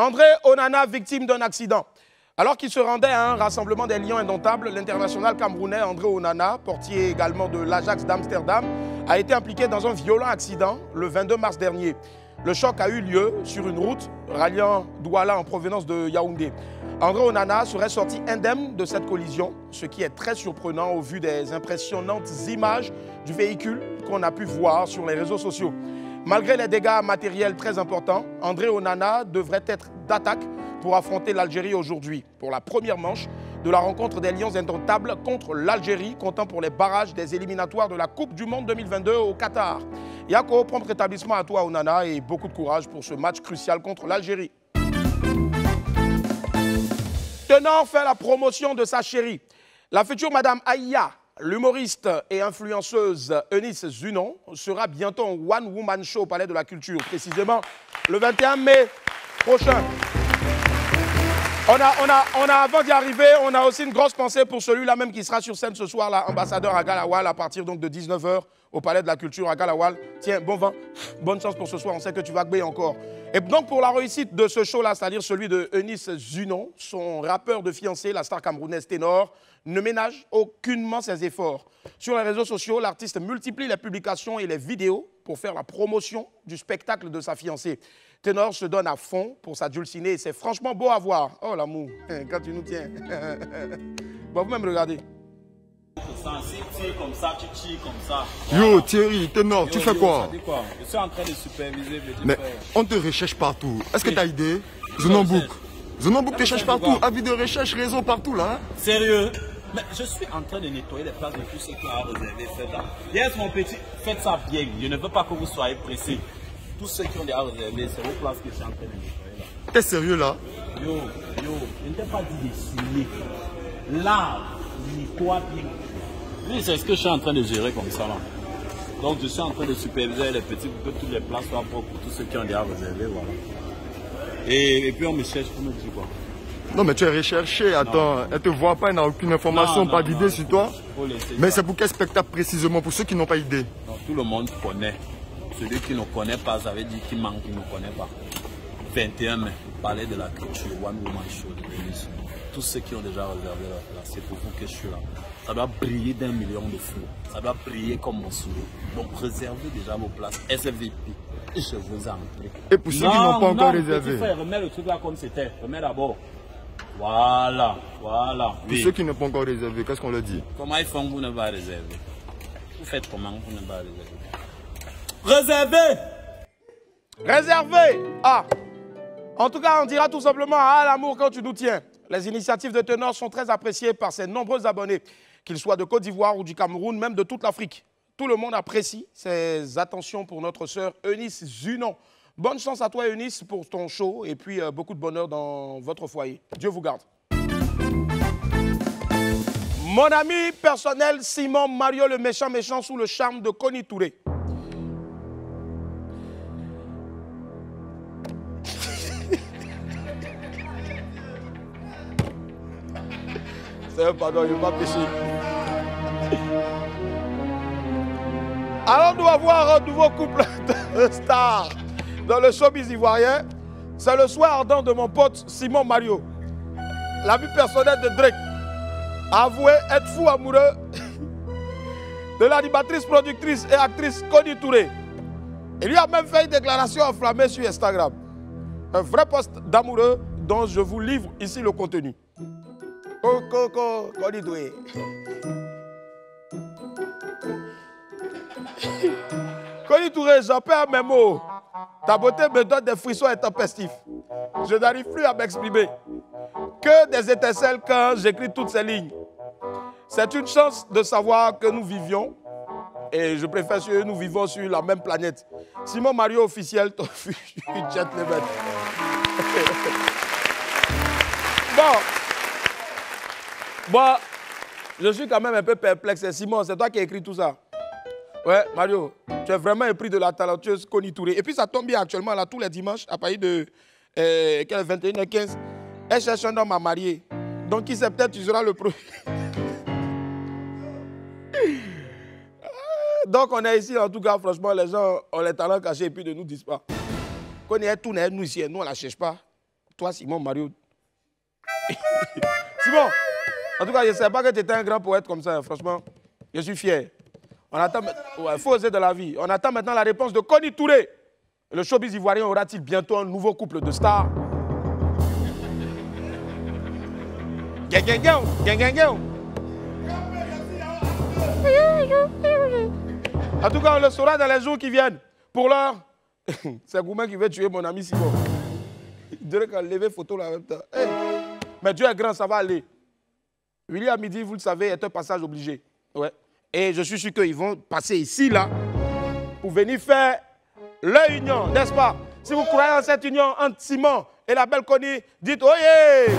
André Onana, victime d'un accident. Alors qu'il se rendait à un rassemblement des Lions indomptables, l'international camerounais André Onana, portier également de l'Ajax d'Amsterdam, a été impliqué dans un violent accident le 22 mars dernier. Le choc a eu lieu sur une route ralliant Douala en provenance de Yaoundé. André Onana serait sorti indemne de cette collision, ce qui est très surprenant au vu des impressionnantes images du véhicule qu'on a pu voir sur les réseaux sociaux. Malgré les dégâts matériels très importants, André Onana devrait être d'attaque pour affronter l'Algérie aujourd'hui, pour la première manche de la rencontre des Lions indomptables contre l'Algérie, comptant pour les barrages des éliminatoires de la Coupe du Monde 2022 au Qatar. Yako, prompt rétablissement à toi, Onana, et beaucoup de courage pour ce match crucial contre l'Algérie. Tenor fait la promotion de sa chérie. La future Madame Aïa, l'humoriste et influenceuse Eunice Zunon, sera bientôt en One Woman Show au Palais de la Culture, précisément le 21 mai prochain. On a, avant d'y arriver, on a aussi une grosse pensée pour celui-là même qui sera sur scène ce soir, là, ambassadeur à Galawal, à partir donc de 19h au Palais de la Culture à Galawal. Tiens, bon vent, bonne chance pour ce soir, on sait que tu vas gagner encore. Et donc pour la réussite de ce show-là, c'est-à-dire celui de Eunice Zunon, son rappeur de fiancé, la star camerounaise ténor, ne ménage aucunement ses efforts. Sur les réseaux sociaux, l'artiste multiplie les publications et les vidéos pour faire la promotion du spectacle de sa fiancée. Ténor se donne à fond pour sa dulcinée et c'est franchement beau à voir. Oh l'amour, quand tu nous tiens. bon, vous-même regardez. Comme ça, tu tires comme ça. Yo, Thierry, Ténor, tu fais quoi, quoi? Je suis en train de superviser. Mais on te recherche partout. Est-ce que tu as idée? Zenonbook. Zenonbook te cherche partout. Avis de recherche, réseau partout là. Sérieux? Mais je suis en train de nettoyer les places de tous ceux qui ont réservé cette. Yes, mon petit, faites ça bien. Je ne veux pas que vous soyez pressés. Tous ceux qui ont déjà réservé, c'est vos places que je suis en train de nettoyer là. T'es sérieux là? Yo, yo, je ne t'ai pas dit de signer. Là, nettoie bien. Oui, c'est ce que je suis en train de gérer comme ça là. Donc je suis en train de superviser les petits pour que toutes les places soient propres pour tous ceux qui ont déjà réservé. Voilà. Et, et puis on me cherche pour me dire quoi non, mais tu es recherché, attends, elle ne te voit pas, elle n'a aucune information, pas d'idée sur toi. Mais c'est pour quel spectacle précisément, pour ceux qui n'ont pas idée Tout le monde connaît. Celui qui ne connaît pas, ça veut dire qu'il manque, qu'il ne connaît pas. 21 mai, parler de la culture, One Woman Show de Tous ceux qui ont déjà réservé la place, c'est pour vous que je suis là. Ça doit briller d'un million de feux. Ça doit briller comme mon sourire. Donc réservez déjà vos places SVP. Je vous en prie. Et pour ceux qui n'ont pas encore réservé frère, remets le truc là comme c'était. Remets d'abord. Voilà, voilà. Pour ceux qui n'ont pas encore réservé, qu'est-ce qu'on leur dit? Comment ils font vous ne pas réserver? Vous faites comment vous ne pas réserver? Réservez Réservez Ah En tout cas, on dira tout simplement à l'amour quand tu nous tiens. Les initiatives de Tenor sont très appréciées par ses nombreux abonnés, qu'ils soient de Côte d'Ivoire ou du Cameroun, même de toute l'Afrique. Tout le monde apprécie ses attentions pour notre sœur Eunice Zunon. Bonne chance à toi, Eunice, pour ton show et puis euh, beaucoup de bonheur dans votre foyer. Dieu vous garde. Mon ami personnel Simon Mario le méchant méchant sous le charme de Connie Touré. Un pardon, il pas péché. Alors nous allons voir un nouveau couple de stars dans le showbiz ivoirien, c'est le soir ardent de mon pote Simon Mario. La vie personnelle de Drake avoué être fou amoureux de l'animatrice, productrice et actrice Connie Touré? Il lui a même fait une déclaration enflammée sur Instagram. Un vrai poste d'amoureux dont je vous livre ici le contenu. Coco, Touré. Connie Touré, j'en perds mes mots. Ta beauté me donne des frissons intempestifs. Je n'arrive plus à m'exprimer. Que des étincelles quand j'écris toutes ces lignes. C'est une chance de savoir que nous vivions, et je préfère que nous vivons sur la même planète. Simon Mario officiel, ton gentleman. bon. Bon, je suis quand même un peu perplexe. Simon, c'est toi qui as écrit tout ça. Ouais, Mario, tu es vraiment épris de la talentueuse Connie Touré. Et puis ça tombe bien actuellement, là, tous les dimanches, à partir de 21h15, elle cherche un homme à marier. Donc, qui sait, peut-être tu seras le premier. Donc, on est ici, en tout cas, franchement, les gens ont les talents cachés et puis ne nous disent pas. Connie est tout nous ici, nous, on ne la cherche pas. toi, Simon Mario. Simon, en tout cas, je ne savais pas que tu étais un grand poète comme ça, franchement. Je suis fier. On attend, faut oser de la vie. On attend maintenant la réponse de Connie Touré. Le showbiz ivoirien aura-t-il bientôt un nouveau couple de stars? En tout cas, on le saura dans les jours qui viennent. Pour l'heure, c'est Goumen qui veut tuer mon ami Simon. Il dirait qu'à lever photo là en même temps. Mais Dieu est grand, ça va aller. William à midi, vous le savez, est un passage obligé. Ouais. Et je suis sûr qu'ils vont passer ici, là, pour venir faire leur union, n'est-ce pas? Si vous croyez en cette union entre Simon et la belle Connie, dites Oyez